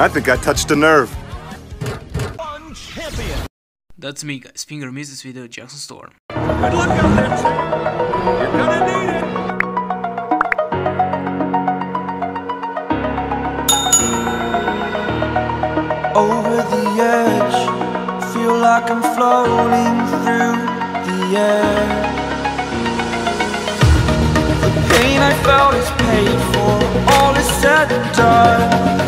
I think I touched a nerve. That's me guys, Finger missed this video, Jackson Storm. Good luck out there, champ. You're gonna need it. over the edge. Feel like I'm floating through the air. The pain I felt is paid for, all is said and done.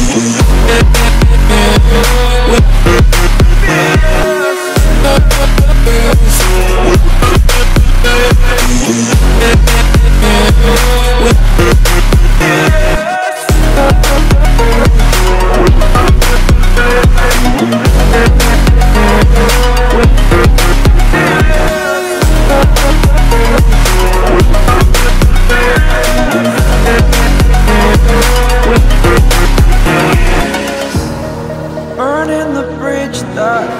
Música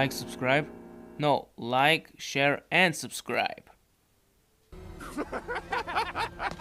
Like, subscribe? No, like, share and subscribe.